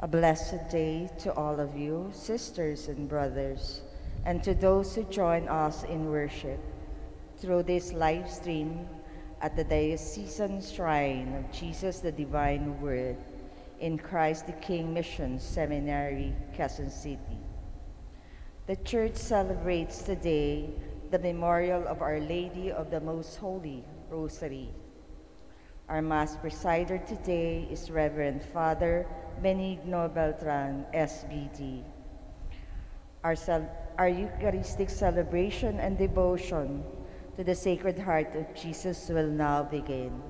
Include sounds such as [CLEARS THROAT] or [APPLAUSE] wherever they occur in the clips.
A blessed day to all of you, sisters and brothers, and to those who join us in worship through this live stream at the Diocesan Shrine of Jesus the Divine Word in Christ the King Mission Seminary, Quezon City. The Church celebrates today the memorial of Our Lady of the Most Holy Rosary. Our Mass presider today is Reverend Father Benigno Beltran, SVD. Our, our Eucharistic celebration and devotion to the Sacred Heart of Jesus will now begin.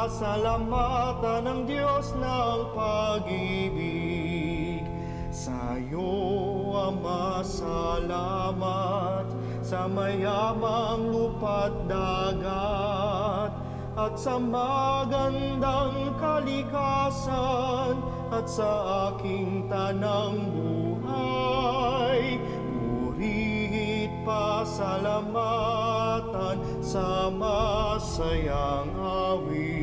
Pasalamatan ang Diyos ng pag-ibig. Sa'yo, Ama, salamat sa mayamang lupa't dagat at sa magandang kalikasan at sa aking tanang buhay. Puri't pasalamatan sa masayang awit.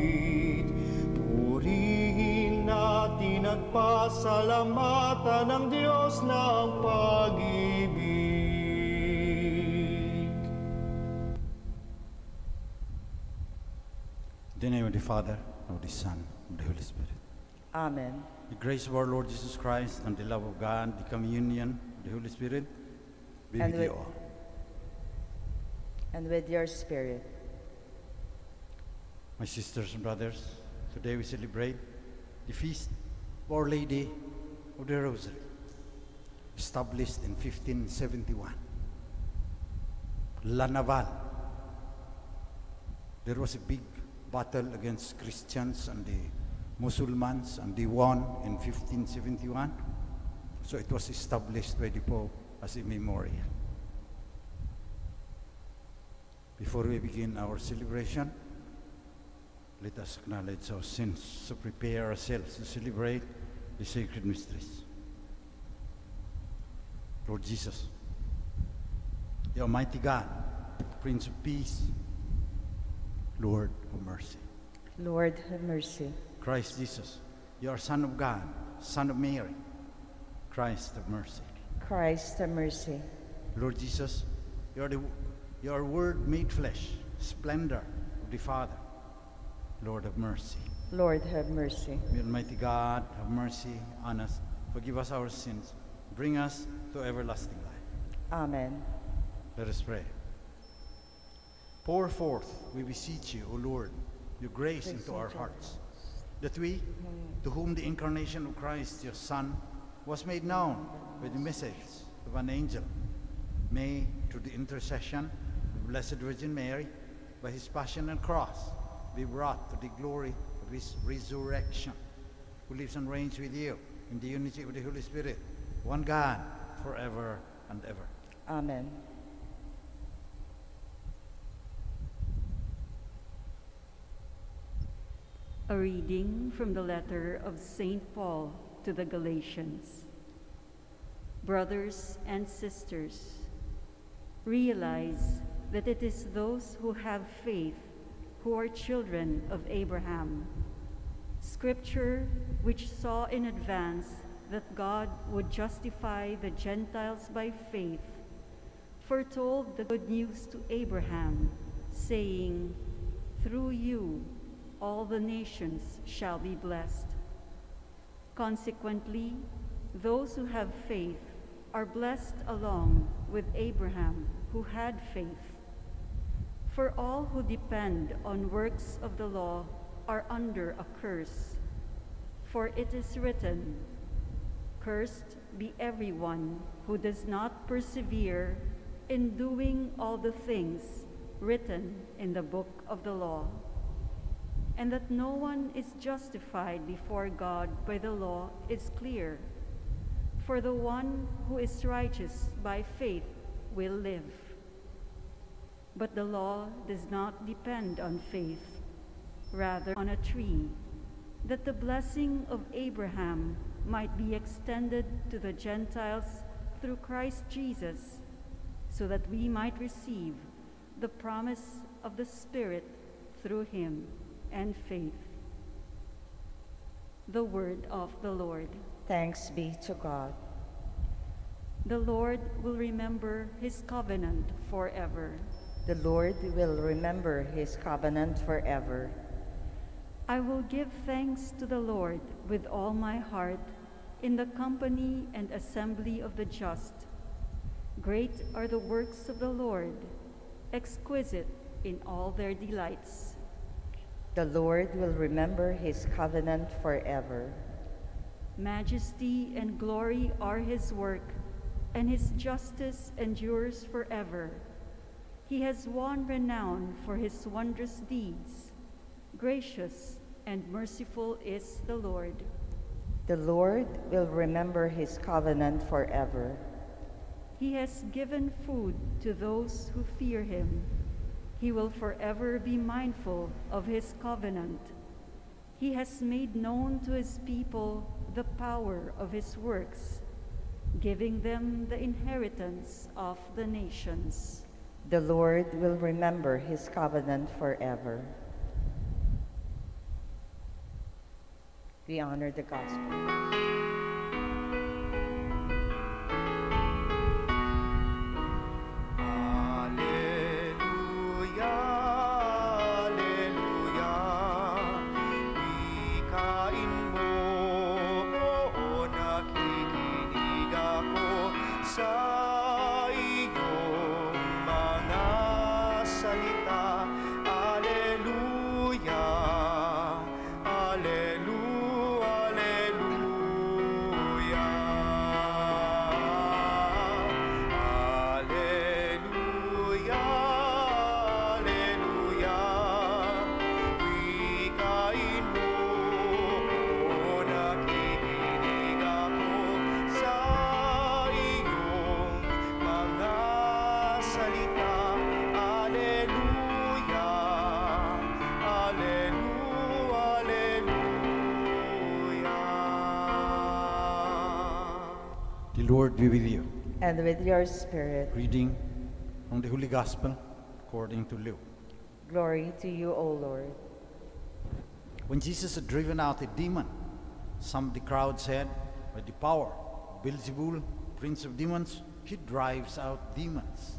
Pasalamatan ang Diyos ng pag-ibig. In the name of the Father, of the Son, of the Holy Spirit. Amen. The grace of our Lord Jesus Christ and the love of God, the communion of the Holy Spirit be And with you all. And with your spirit. My sisters and brothers, today we celebrate the feast of Our Lady of the Rosary, established in 1571. La Naval. There was a big battle against Christians and the Muslims, and they won in 1571. So it was established by the Pope as a memorial. Before we begin our celebration, let us acknowledge our sins to prepare ourselves to celebrate the sacred mysteries. Lord Jesus, the Almighty God, Prince of Peace, Lord of mercy. Lord, have mercy. Christ Jesus, your Son of God, Son of Mary, Christ of mercy. Christ, have mercy. Lord Jesus, you are the your word made flesh, splendor of the Father, Lord have mercy. Lord, have mercy. May Almighty God have mercy on us, forgive us our sins, bring us to everlasting life. Amen. Let us pray. Pour forth, we beseech you, O Lord, your grace into our hearts, that we, mm-hmm. to whom the incarnation of Christ, your Son, was made known by the message of an angel, may, through the intercession of the Blessed Virgin Mary, by his passion and cross, be brought to the glory of his resurrection, who lives and reigns with you in the unity of the Holy Spirit, one God, forever and ever. Amen. A reading from the letter of St. Paul to the Galatians. Brothers and sisters, realize that it is those who have faith who are children of Abraham. Scripture, which saw in advance that God would justify the Gentiles by faith, foretold the good news to Abraham, saying, Through you all the nations shall be blessed. Consequently, those who have faith are blessed along with Abraham, who had faith. For all who depend on works of the law are under a curse. For it is written, Cursed be everyone who does not persevere in doing all the things written in the book of the law. And that no one is justified before God by the law is clear. For the one who is righteous by faith will live. But the law does not depend on faith, rather on a tree, that the blessing of Abraham might be extended to the Gentiles through Christ Jesus, so that we might receive the promise of the Spirit through him and faith. The word of the Lord. Thanks be to God. The Lord will remember his covenant forever. The Lord will remember his covenant forever. I will give thanks to the Lord with all my heart in the company and assembly of the just. Great are the works of the Lord, exquisite in all their delights. The Lord will remember his covenant forever. Majesty and glory are his work, and his justice endures forever. He has won renown for his wondrous deeds. Gracious and merciful is the Lord. The Lord will remember his covenant forever. He has given food to those who fear him. He will forever be mindful of his covenant. He has made known to his people the power of his works, giving them the inheritance of the nations. The Lord will remember his covenant forever. We honor the gospel. Salita. Be with you. And with your spirit, Reading from the Holy Gospel according to Luke. glory to you, O Lord. When Jesus had driven out a demon, some of the crowd said, By the power of Beelzebul, prince of demons, he drives out demons.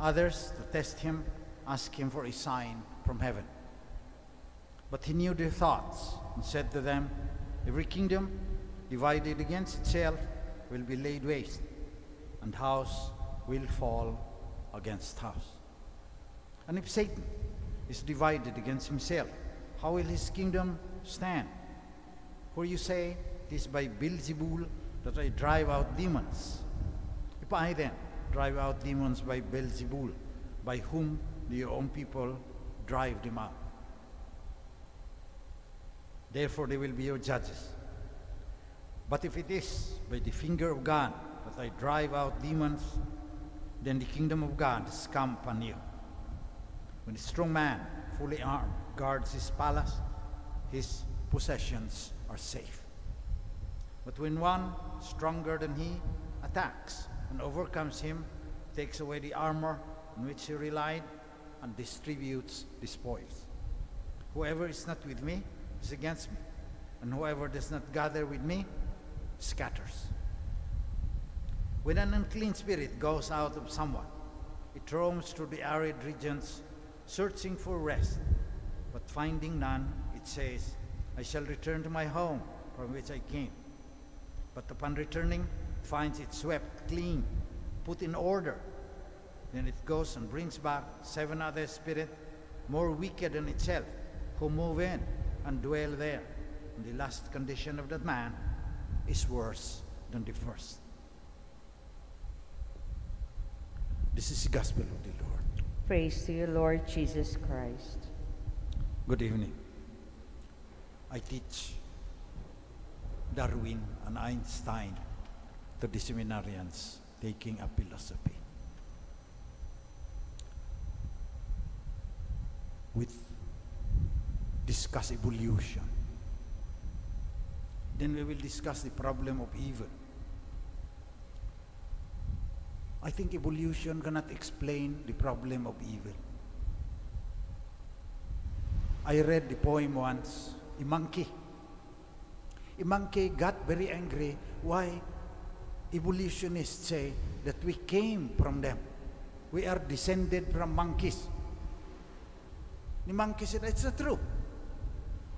Others, to test him, asked him for a sign from heaven. But he knew their thoughts and said to them, Every kingdom divided against itself will be laid waste, and house will fall against house. And if Satan is divided against himself, how will his kingdom stand? For you say, It is by Beelzebul that I drive out demons. If I then drive out demons by Beelzebul, by whom do your own people drive them out? Therefore, they will be your judges. But if it is by the finger of God that I drive out demons, then the kingdom of God has come upon you. When a strong man, fully armed, guards his palace, his possessions are safe. But when one stronger than he attacks and overcomes him, takes away the armor on which he relied, and distributes the spoils. Whoever is not with me is against me, and whoever does not gather with me scatters. When an unclean spirit goes out of someone, it roams through the arid regions, searching for rest, but finding none, it says, I shall return to my home from which I came. But upon returning, it finds it swept clean, put in order. Then it goes and brings back seven other spirits more wicked than itself, who move in and dwell there. And the last condition of that man is worse than the first. This is the gospel of the Lord. Praise to you, Lord Jesus Christ. Good evening. I teach Darwin and Einstein to the seminarians taking a philosophy. With discuss evolution. Then we will discuss the problem of evil. I think evolution cannot explain the problem of evil. I read the poem once, a monkey. A monkey got very angry why evolutionists say that we came from them. We are descended from monkeys. The monkey said, it's not true.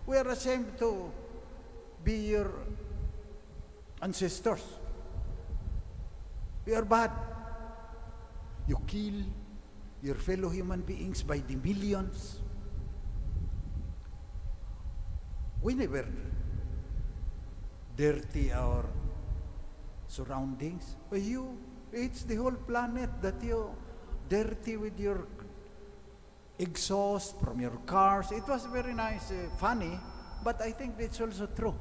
We are ashamed to be your ancestors. We are bad. You kill your fellow human beings by the millions. We never dirty our surroundings. But you, it's the whole planet that you dirty with your exhaust from your cars. It was very nice, uh, funny, but I think it's also true.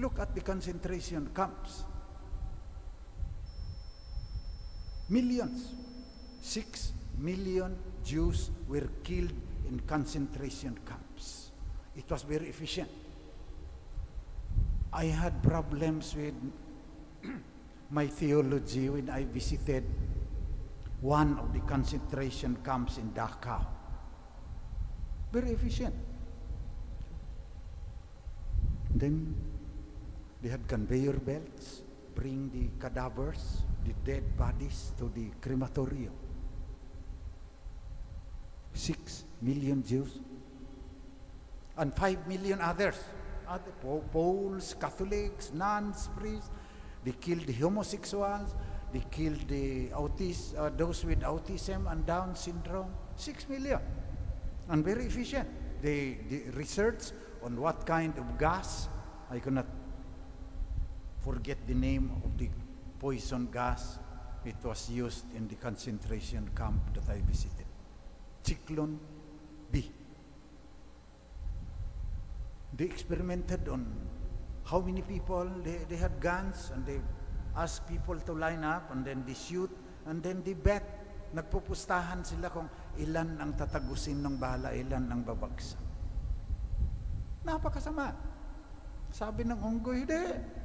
Look at the concentration camps. Millions, six million Jews were killed in concentration camps. It was very efficient. I had problems with [CLEARS THROAT] my theology when I visited one of the concentration camps in Dachau. Very efficient. Then they had conveyor belts, bring the cadavers, the dead bodies to the crematorium. Six million Jews and five million others. Other Poles, Catholics, nuns, priests. They killed the homosexuals. They killed the autis, uh, those with autism and Down syndrome. Six million. And very efficient. They, they research on what kind of gas. I cannot forget the name of the poison gas. It was used in the concentration camp that I visited. Cyclone B. They experimented on how many people, they, they had guns and they asked people to line up and then they shoot and then they bet. Nagpupustahan sila kung ilan ang tatagusin ng bala, ilan ang babagsak. Napakasama. Sabi ng unggoy, hindi.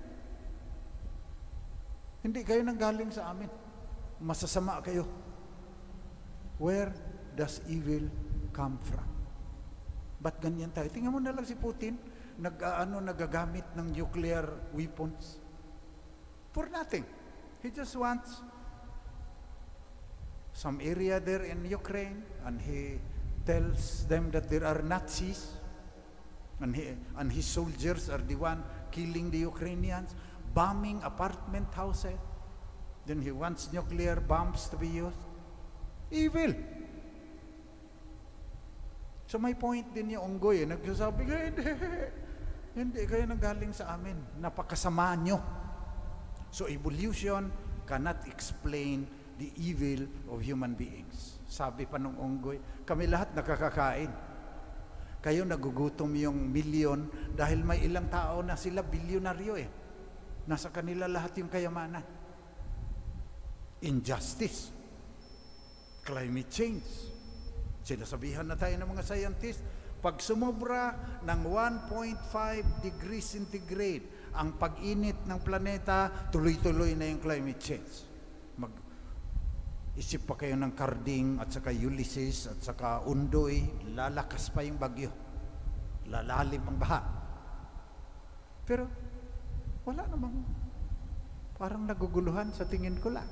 Hindi kayo nanggaling sa amin. Masasama kayo. Where does evil come from? Ba't ganyan tayo? Tingnan mo na lang si Putin, nag, ano, nagagamit ng nuclear weapons. For nothing. He just wants some area there in Ukraine and he tells them that there are Nazis and, he, and his soldiers are the one killing the Ukrainians, bombing apartment houses. Then he wants nuclear bombs to be used. Evil. So may point din yung unggoy, eh. nagsasabi, hindi, hindi kayo nanggaling sa amin. Napakasama nyo. So evolution cannot explain the evil of human beings. Sabi pa nung unggoy, kami lahat nakakakain. Kayo nagugutom yung milyon dahil may ilang tao na sila bilyonaryo eh. Nasa kanila lahat yung kayamanan. Injustice. Climate change. Sinasabihan na tayo ng mga scientists, pag sumobra ng 1.5 degrees centigrade ang pag-init ng planeta, tuloy-tuloy na yung climate change. Mag isip pa kayo ng Carding at saka Ulysses at saka Undoy, lalakas pa yung bagyo. Lalalim ang baha. Pero wala namang parang naguguluhan sa tingin ko lang.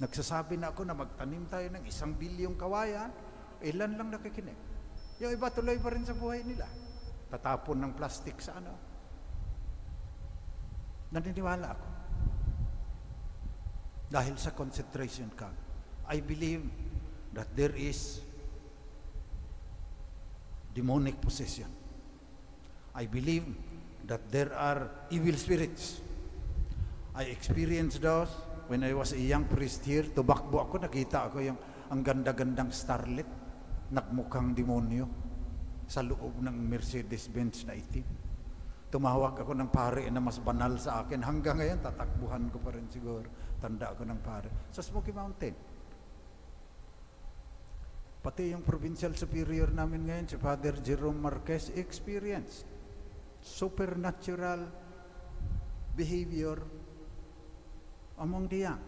Nagsasabi na ako na magtanim tayo ng isang bilyong kawayan, ilan lang nakikinig. Yung iba tuloy pa rin sa buhay nila. Tatapon ng plastic sa ano. Naniniwala ako. Dahil sa concentration camp, I believe that there is demonic possession. I believe that there are evil spirits. I experienced those when I was a young priest here. Tubakbo ako, nakita ako yung ang ganda-gandang starlet, nagmukhang demonyo sa loob ng Mercedes-Benz na itim. Tumawag ako ng pare na mas banal sa akin. Hanggang ngayon, tatakbuhan ko pa rin siguro. Tanda ako ng pare. Sa Smoky Mountain. Pati yung provincial superior namin ngayon, si Father Jerome Marquez, experienced supernatural behavior among the young.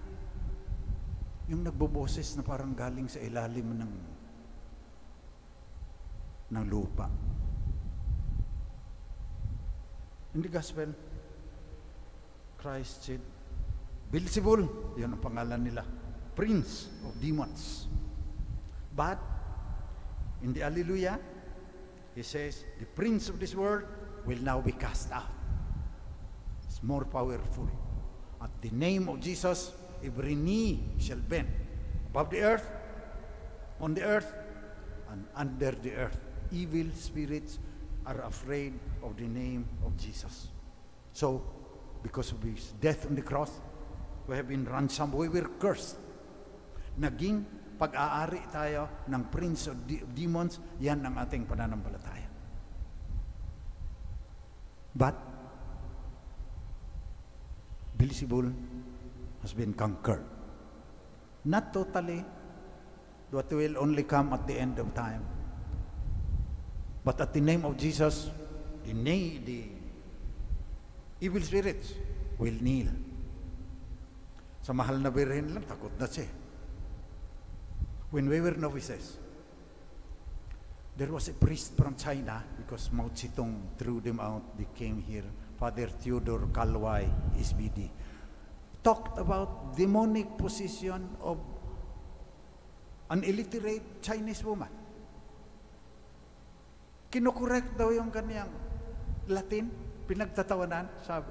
Yung nagboboses na parang galing sa ilalim ng ng lupa. In the gospel, Christ said, Beelzebul, yun ang pangalan nila, prince of demons. But, in the Alleluia, he says, the prince of this world will now be cast out. It's more powerful. At the name of Jesus, every knee shall bend above the earth, on the earth, and under the earth. Evil spirits are afraid of the name of Jesus. So, because of his death on the cross, we have been ransomed. We were cursed. Naging pag-aari tayo ng prince of de- demons, yan ang ating pananampalataya. But, Beelzebul has been conquered. Not totally, but will only come at the end of time. But at the name of Jesus, the, the evil spirits will kneel. Sa mahal na birhen lang, takot na siya. When we were novices, there was a priest from China because Mao Zedong threw them out. They came here. Father Theodore Kalwai, SBD, talked about demonic possession of an illiterate Chinese woman. Kinokorek daw yung kanyang Latin, pinagtatawanan, sabi,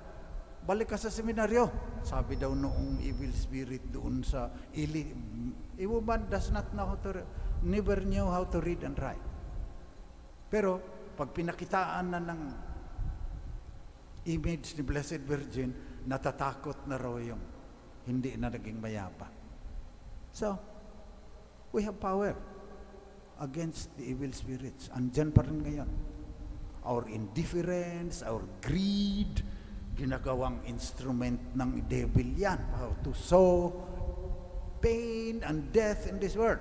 balik ka sa seminaryo. Sabi daw noong evil spirit doon sa ili, a woman does not know how to, never knew how to read and write. Pero, pag pinakitaan na ng image ni Blessed Virgin, natatakot na raw yung hindi na naging mayapa. So, we have power against the evil spirits. Andyan pa rin ngayon. Our indifference, our greed, ginagawang instrument ng devil yan. How to sow pain and death in this world.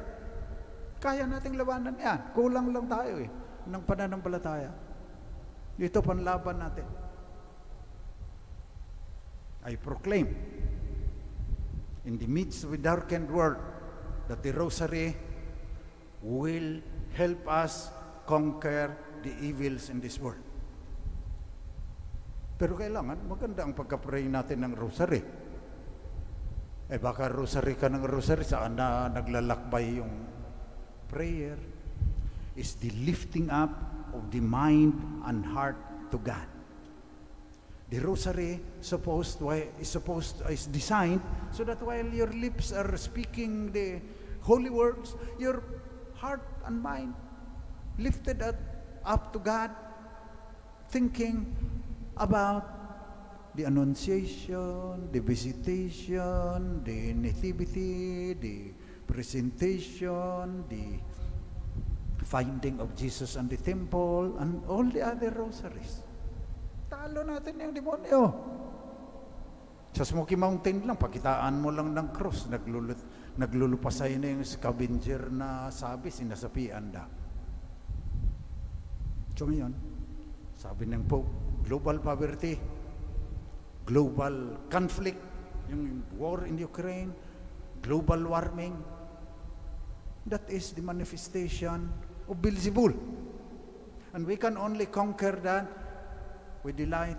Kaya nating labanan yan. Kulang lang tayo eh, ng pananampalataya. Ito panlaban natin. I proclaim in the midst of a darkened world that the rosary will help us conquer the evils in this world. Pero kailangan, maganda ang pagka-pray natin ng rosary. Eh baka rosary ka ng rosary, saan na naglalakbay yung prayer? Is the lifting up of the mind and heart to God. The rosary supposed why is supposed is designed so that while your lips are speaking the holy words, your heart and mind lifted up, up to God, thinking about the annunciation, the visitation, the nativity, the presentation, the finding of Jesus on the temple, and all the other rosaries. Talo natin yung demonyo. Sa Smoky Mountain lang, pakitaan mo lang ng cross, naglulot, naglulupasay na yung scavenger na sabi, sinasapian na. So ngayon, sabi ng Pope, global poverty, global conflict, yung war in Ukraine, global warming, that is the manifestation of Beelzebul. And we can only conquer that with the light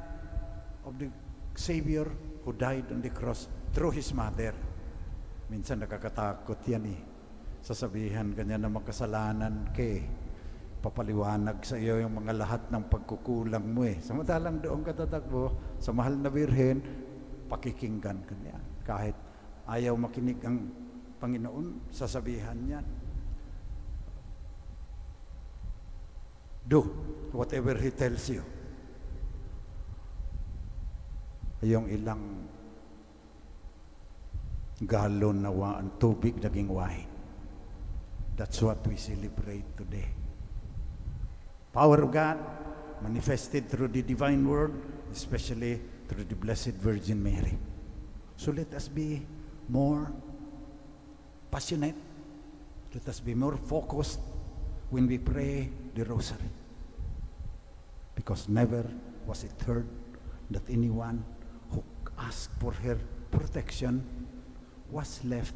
of the Savior who died on the cross through His mother. Minsan nakakatakot yan eh. Sasabihan kanya na makasalanan kay papaliwanag sa iyo yung mga lahat ng pagkukulang mo eh. Samantalang doon ka tatakbo sa mahal na birhen, pakikinggan ka niya. Kahit ayaw makinig ang Panginoon, sasabihan niyan. Do whatever He tells you. Yung ilang galon na wa- tubig naging wine. That's what we celebrate today. Power of God manifested through the divine word, especially through the Blessed Virgin Mary. So let us be more passionate Let us be more focused when we pray the rosary. Because never was it heard that anyone who asked for her protection was left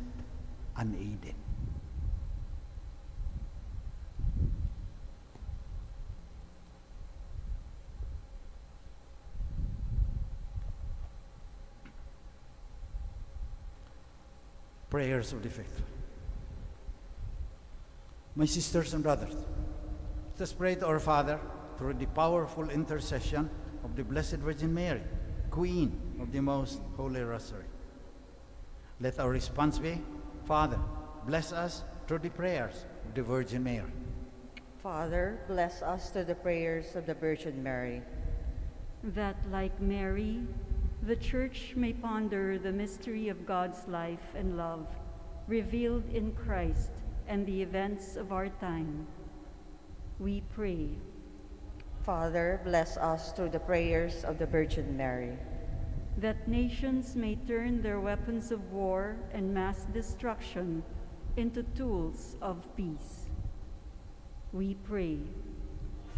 unaided. Prayers of the faithful. My sisters and brothers, let us pray to our Father through the powerful intercession of the Blessed Virgin Mary, Queen of the Most Holy Rosary. Let our response be, Father, bless us through the prayers of the Virgin Mary. Father, bless us through the prayers of the Virgin Mary. that, like Mary, the Church may ponder the mystery of God's life and love revealed in Christ and the events of our time. We pray Father, bless us through the prayers of the Virgin Mary. that nations may turn their weapons of war and mass destruction into tools of peace. We pray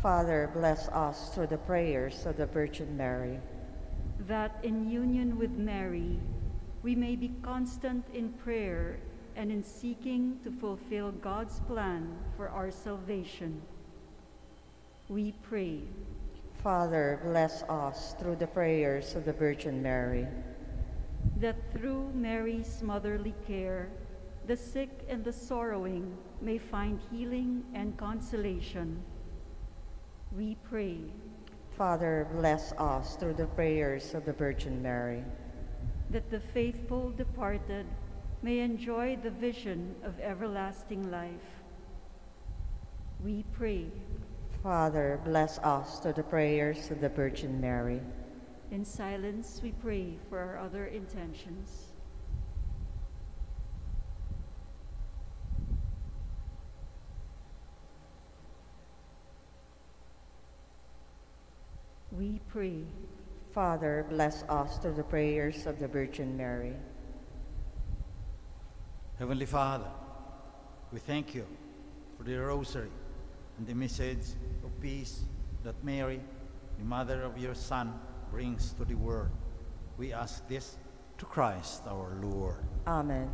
Father, bless us through the prayers of the Virgin Mary. that in union with Mary, we may be constant in prayer and in seeking to fulfill God's plan for our salvation. We pray Father, bless us through the prayers of the Virgin Mary. that through Mary's motherly care, the sick and the sorrowing may find healing and consolation. We pray Father, bless us through the prayers of the Virgin Mary. that the faithful departed may enjoy the vision of everlasting life. We pray Father, bless us through the prayers of the Virgin Mary. In silence, we pray for our other intentions. We pray Father, bless us through the prayers of the Virgin Mary. Heavenly Father, we thank you for the rosary and the message of peace that Mary, the mother of your Son, brings to the world. We ask this to Christ our Lord. Amen.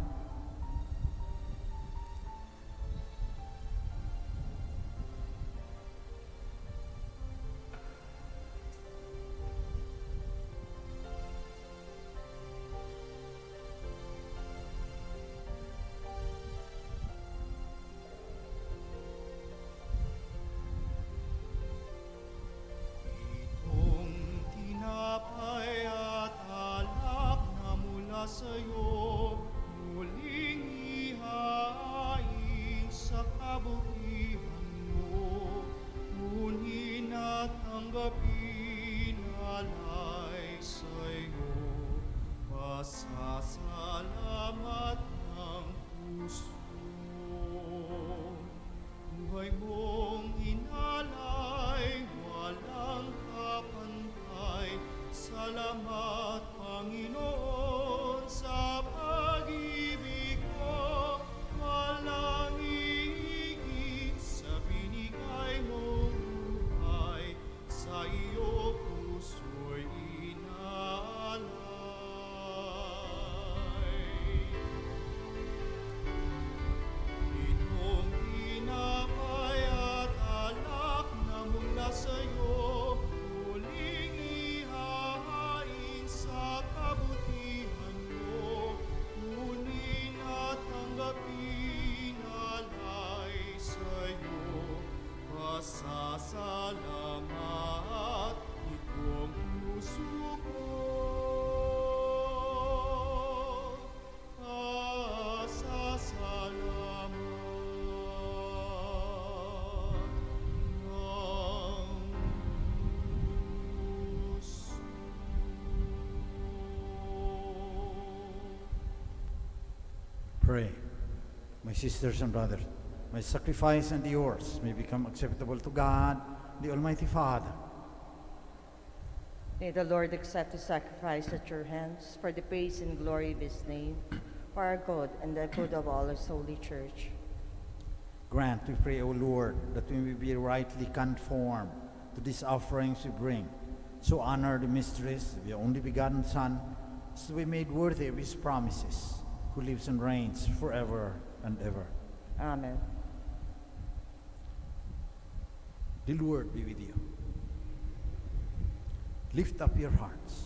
Pray, my sisters and brothers, my sacrifice and yours may become acceptable to God, the Almighty Father. May the Lord accept the sacrifice at your hands for the praise and glory of his name, for our good and the good of all his holy church. Grant, we pray, O Lord, that we may be rightly conformed to these offerings we bring. So honor the mysteries of your only begotten Son, so we made worthy of his promises, who lives and reigns forever and ever. Amen. The Lord be with you. Lift up your hearts.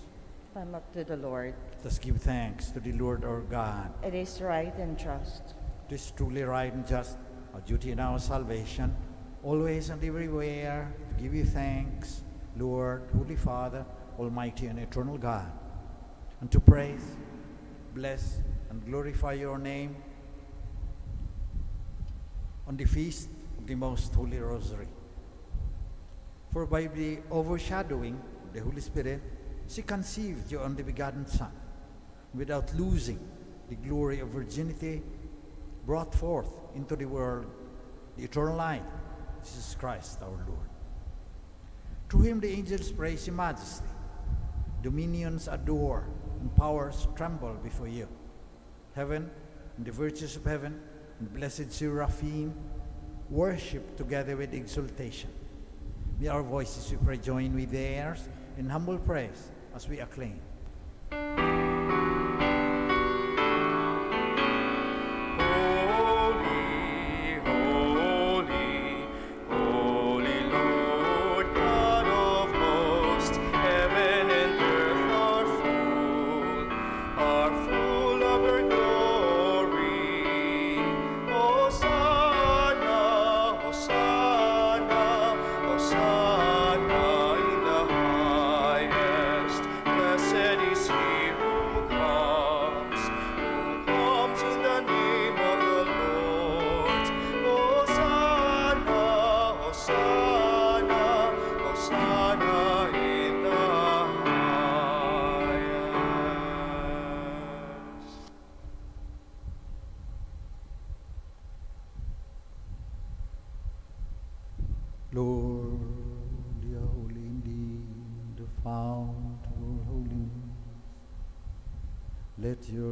Come up to the Lord. Let us give thanks to the Lord our God. It is right and just. It is truly right and just, our duty and our salvation, always and everywhere, to give you thanks, Lord, Holy Father, Almighty and eternal God, and to praise, bless, and glorify your name on the feast of the Most Holy Rosary. For by the overshadowing of the Holy Spirit, she conceived your only begotten Son, without losing the glory of virginity, brought forth into the world the eternal light, Jesus Christ our Lord. To him the angels praise your majesty, dominions adore, and powers tremble before you. Heaven and the virtues of heaven and blessed seraphim worship together with exultation. May our voices, we pray, join with theirs in humble praise as we acclaim.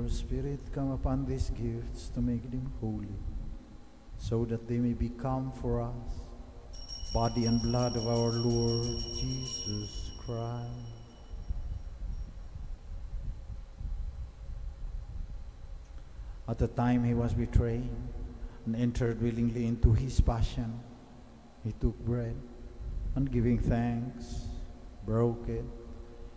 Your Spirit come upon these gifts to make them holy, so that they may become for us body and blood of our Lord Jesus Christ. At the time he was betrayed and entered willingly into his passion, he took bread and giving thanks, broke it,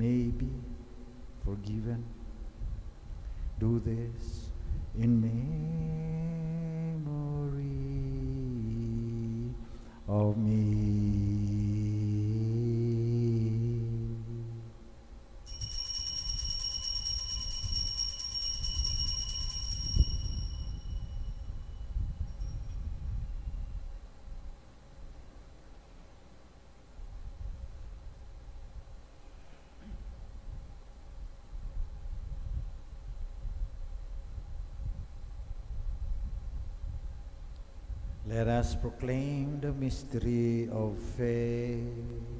may be forgiven. Do this in memory of me. Let us proclaim the mystery of faith.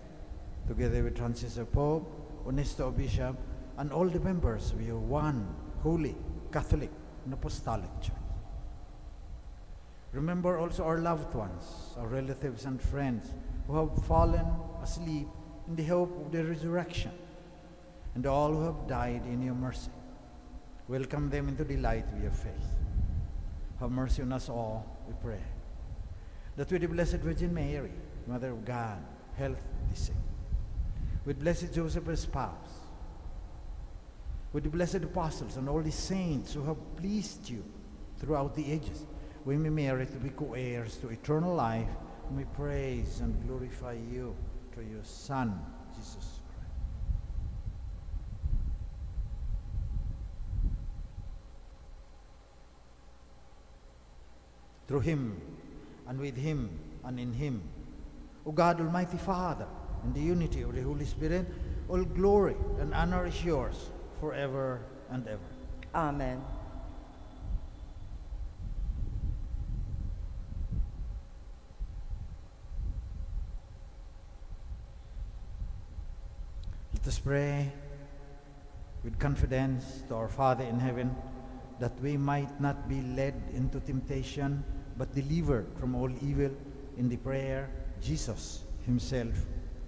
together with Francis of Pope, Honesto Bishop, and all the members of your one holy, Catholic, and Apostolic Church. Remember also our loved ones, our relatives and friends who have fallen asleep in the hope of the resurrection, and all who have died in your mercy. Welcome them into the light of your faith. Have mercy on us all, we pray. That with the Blessed Virgin Mary, Mother of God, health the. With Blessed Joseph, her spouse. With the blessed apostles and all the saints who have pleased you throughout the ages, we may merit to be co-heirs to eternal life. We praise and glorify you through your Son, Jesus Christ. Through him, and with him, and in him, O God, Almighty Father, in the unity of the Holy Spirit, all glory and honor is yours forever and ever. Amen. Let us pray with confidence to our Father in heaven that we might not be led into temptation but delivered from all evil in the prayer Jesus himself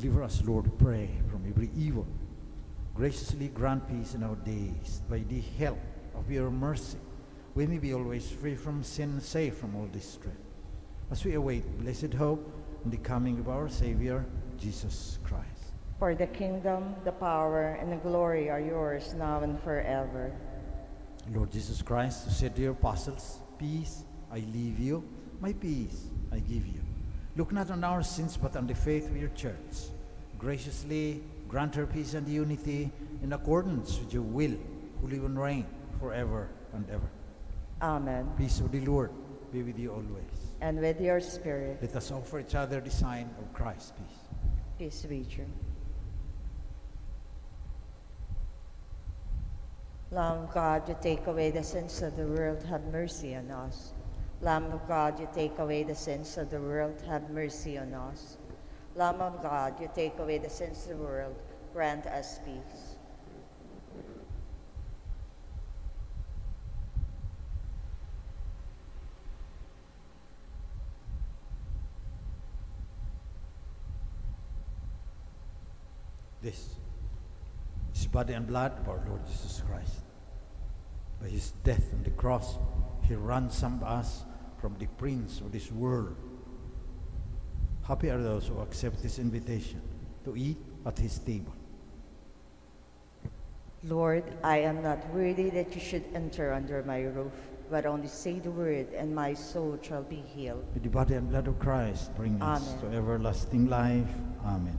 Deliver us, Lord, pray, from every evil. Graciously grant peace in our days by the help of your mercy. We may be always free from sin safe from all distress. As we await blessed hope and the coming of our Savior, Jesus Christ. For the kingdom, the power, and the glory are yours now and forever. Lord Jesus Christ, who said to your apostles, Peace I leave you, my peace I give you. Look not on our sins, but on the faith of your church. Graciously grant her peace and unity in accordance with your will, who live and reign forever and ever. Amen. Peace of the Lord be with you always. And with your spirit, Let us offer each other the sign of Christ's peace. peace be with you. Lamb God, you take away the sins of the world, have mercy on us. Lamb of God, you take away the sins of the world, have mercy on us. Lamb of God, you take away the sins of the world, grant us peace. This is body and blood of our Lord Jesus Christ. By his death on the cross, he ransomed us from the prince of this world. Happy are those who accept this invitation to eat at his table. Lord, I am not worthy that you should enter under my roof, but only say the word, and my soul shall be healed. May the body and blood of Christ, bring us to everlasting life. Amen.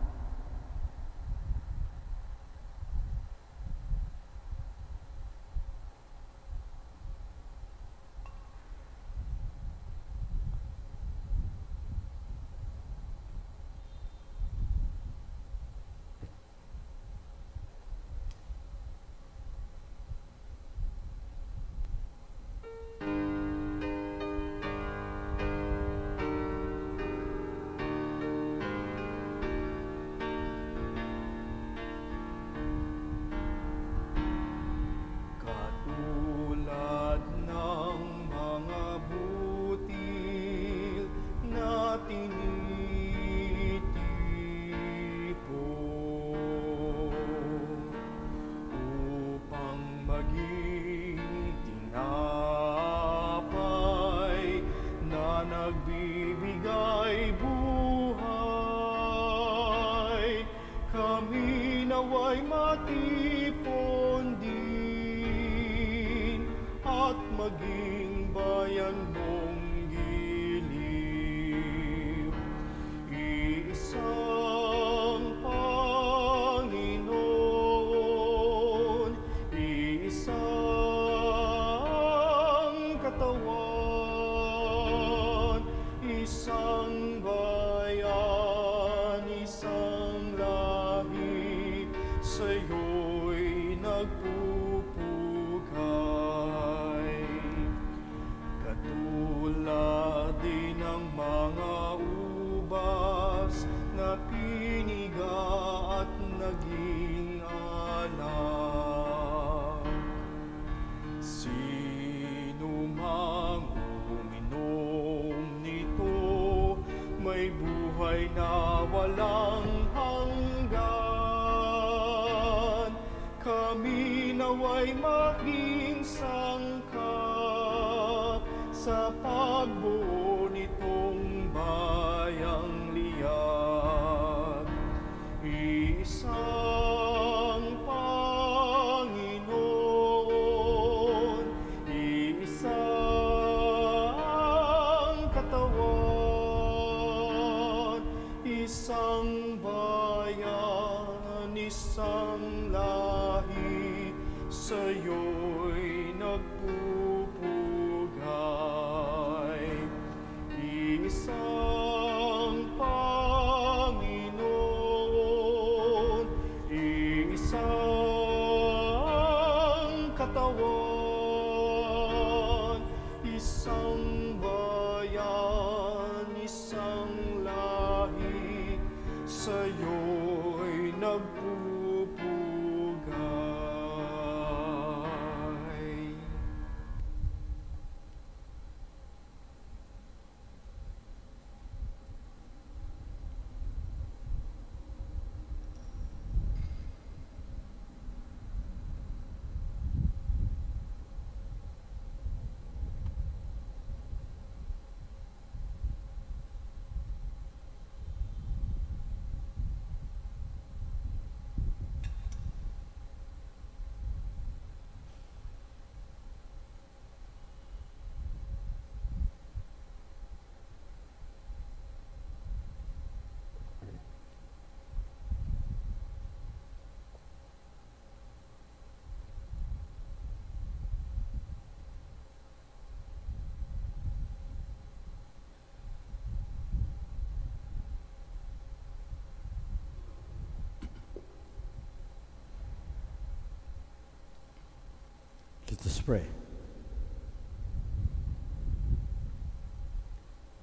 Let us pray.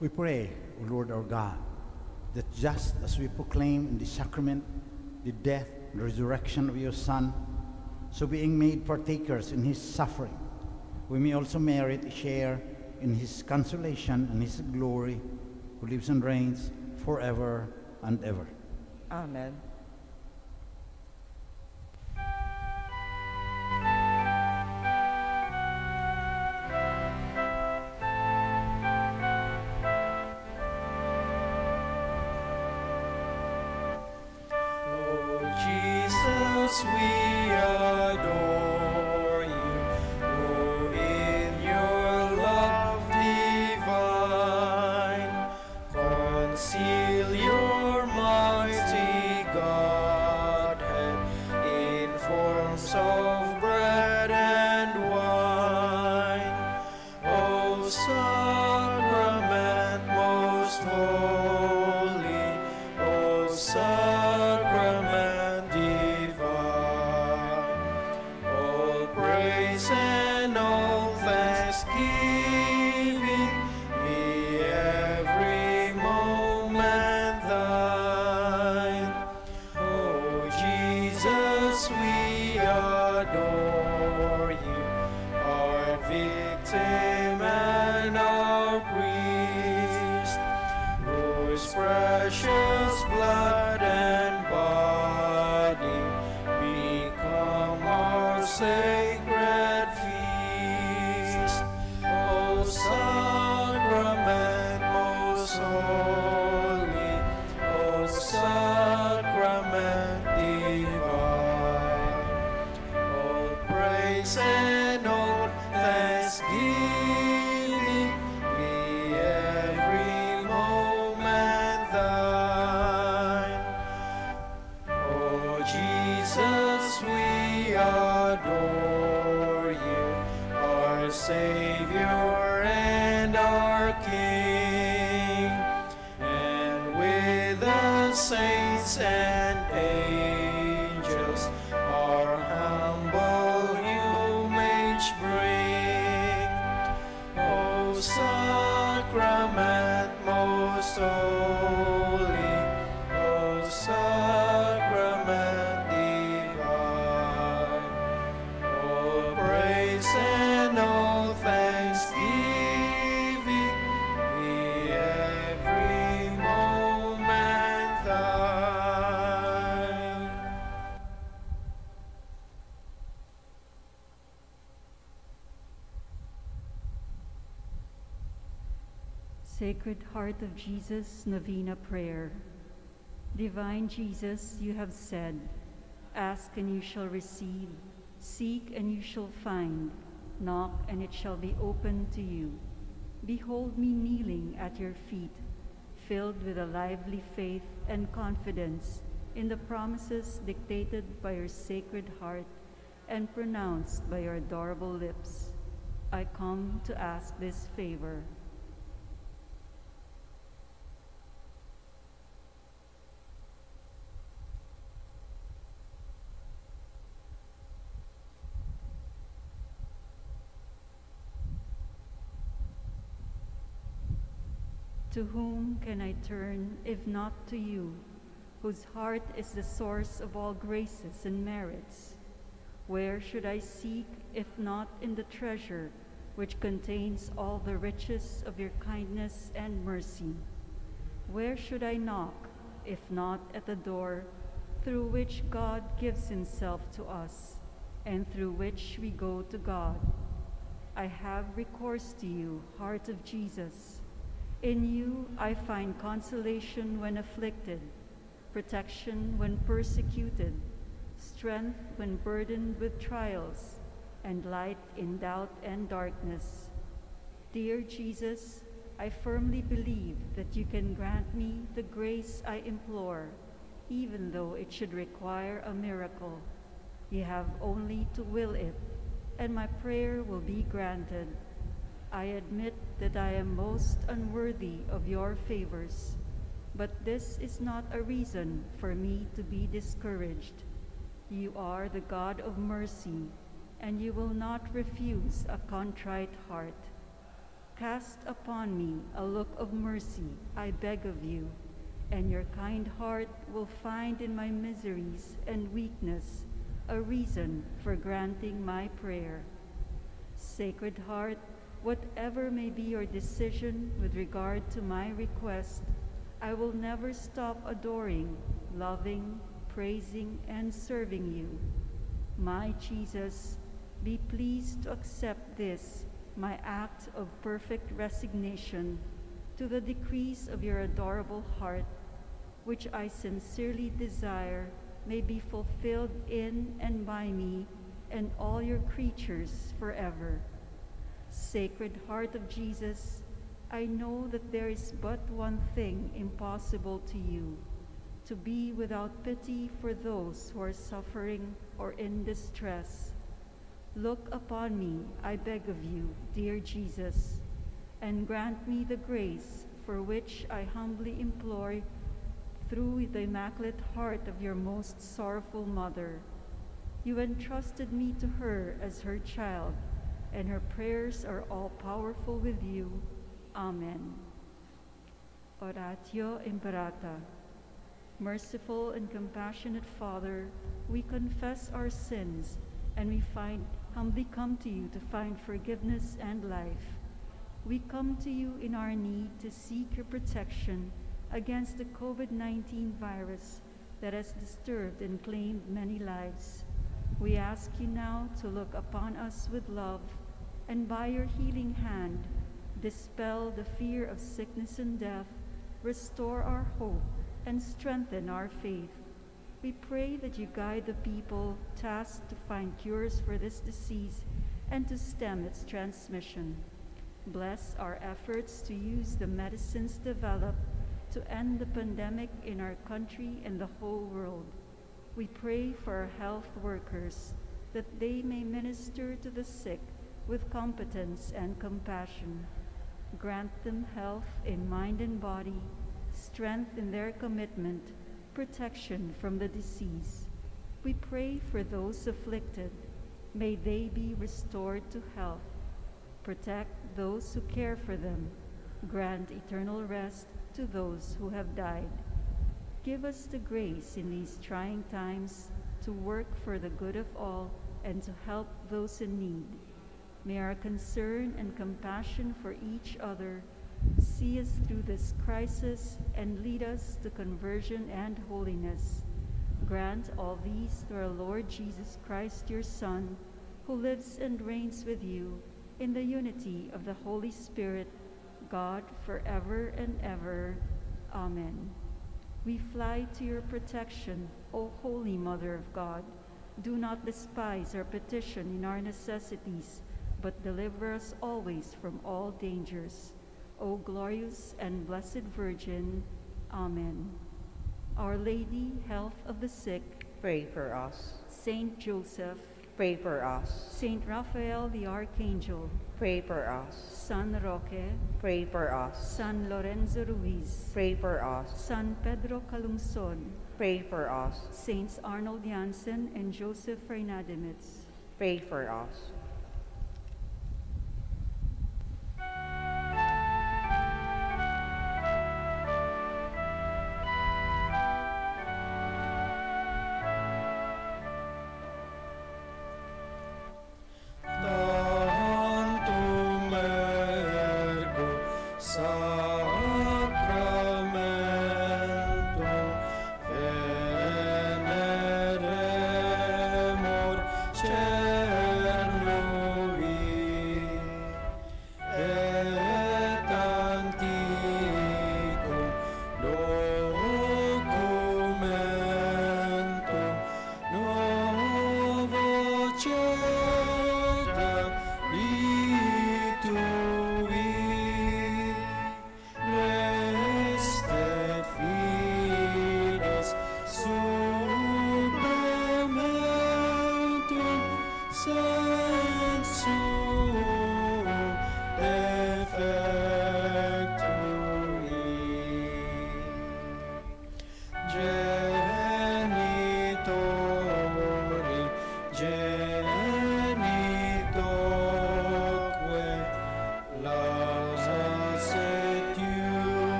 We pray, O Lord our God, that just as we proclaim in the sacrament the death and resurrection of your Son, so being made partakers in his suffering, we may also merit a share in his consolation and his glory, who lives and reigns forever and ever. Amen. Sacred Heart of Jesus, Novena Prayer. Divine Jesus, you have said, Ask and you shall receive, seek and you shall find, knock and it shall be opened to you. Behold me kneeling at your feet, filled with a lively faith and confidence in the promises dictated by your sacred heart and pronounced by your adorable lips. I come to ask this favor. To whom can I turn if not to you, whose heart is the source of all graces and merits? Where should I seek if not in the treasure which contains all the riches of your kindness and mercy? Where should I knock if not at the door through which God gives himself to us and through which we go to God? I have recourse to you, heart of Jesus. In you I find consolation when afflicted, protection when persecuted, strength when burdened with trials, and light in doubt and darkness. Dear Jesus, I firmly believe that you can grant me the grace I implore, even though it should require a miracle. You have only to will it, and my prayer will be granted. I admit that I am most unworthy of your favors, but this is not a reason for me to be discouraged. You are the God of mercy, and you will not refuse a contrite heart. Cast upon me a look of mercy, I beg of you, and your kind heart will find in my miseries and weakness a reason for granting my prayer. Sacred Heart, whatever may be your decision with regard to my request, I will never stop adoring, loving, praising, and serving you. My Jesus, be pleased to accept this, my act of perfect resignation to the decrees of your adorable heart, which I sincerely desire may be fulfilled in and by me and all your creatures forever. Sacred Heart of Jesus, I know that there is but one thing impossible to you to be without pity for those who are suffering or in distress. Look upon me, I beg of you, dear Jesus, and grant me the grace for which I humbly implore through the Immaculate Heart of your most sorrowful Mother. You entrusted me to her as her child, and her prayers are all powerful with you. Amen. Oratio Imperata. Merciful and compassionate Father, we confess our sins and we find humbly come to you to find forgiveness and life. We come to you in our need to seek your protection against the COVID-19 virus that has disturbed and claimed many lives. We ask you now to look upon us with love and by your healing hand, dispel the fear of sickness and death, restore our hope, and strengthen our faith. We pray that you guide the people tasked to find cures for this disease and to stem its transmission. Bless our efforts to use the medicines developed to end the pandemic in our country and the whole world. We pray for our health workers that they may minister to the sick with competence and compassion. Grant them health in mind and body, strength in their commitment protection from the disease. We pray for those afflicted. May they be restored to health. Protect those who care for them. Grant eternal rest to those who have died. Give us the grace in these trying times to work for the good of all and to help those in need. May our concern and compassion for each other see us through this crisis and lead us to conversion and holiness. Grant all these through our Lord Jesus Christ, your Son, who lives and reigns with you in the unity of the Holy Spirit, God, forever and ever. Amen. We fly to your protection, O Holy Mother of God. Do not despise our petition in our necessities, but deliver us always from all dangers. O glorious and blessed Virgin. Amen. Our Lady, health of the sick, Pray for us. Saint Joseph, Pray for us. Saint Raphael the Archangel, Pray for us. San Roque, Pray for us. San Lorenzo Ruiz, Pray for us. San Pedro Calungsod, Pray for us. Saints Arnold Janssen and Joseph Freinademetz. Pray for us.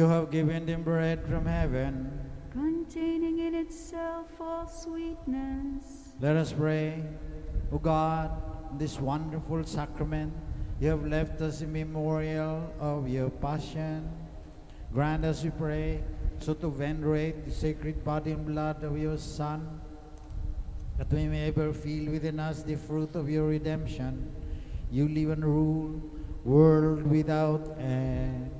You have given them bread from heaven. containing in itself all sweetness. Let us pray. O God, this wonderful sacrament you have left us a memorial of your passion. Grant us, we pray, so to venerate the sacred body and blood of your Son, that we may ever feel within us the fruit of your redemption. You live and rule, world without end.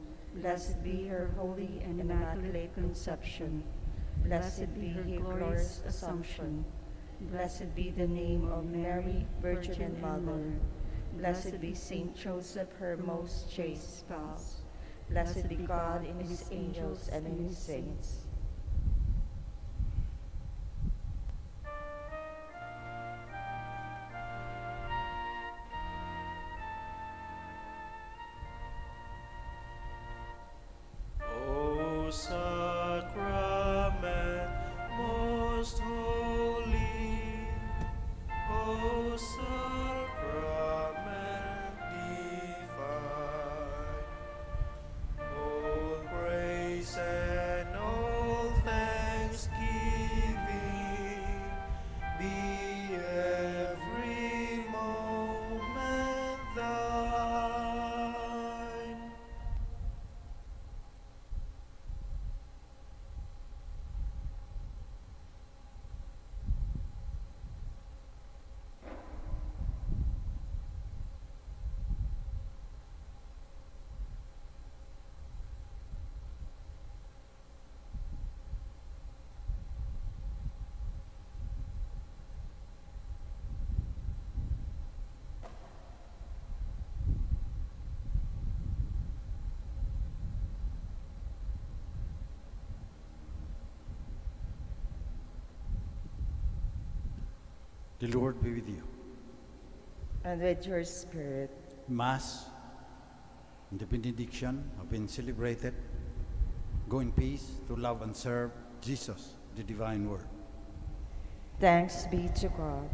Blessed be her holy and immaculate conception. Blessed be her glorious assumption. Blessed be the name of Mary, Virgin and Mother. Blessed be Saint Joseph, her most chaste spouse. Blessed be God in his angels and in his saints. The Lord be with you. And with your spirit, Mass and the benediction have been celebrated. Go in peace to love and serve Jesus, the divine word. thanks be to God.